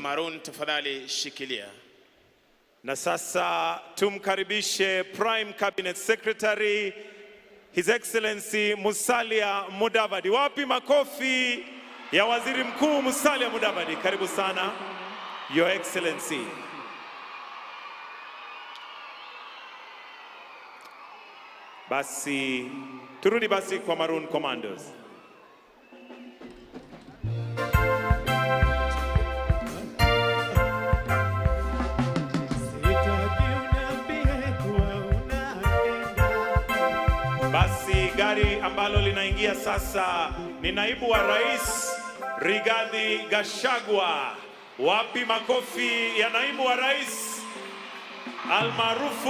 Maroon, tafadhali shikilia. Na sasa tumkaribishe Prime Cabinet Secretary His Excellency Musalia Mudavadi. Wapi makofi ya Waziri Mkuu Musalia Mudavadi? Karibu sana Your Excellency. Basi turudi basi kwa Maroon Commandos. Gari ambalo linaingia sasa ni naibu wa rais Rigathi Gachagua. Wapi makofi ya naibu wa rais almaarufu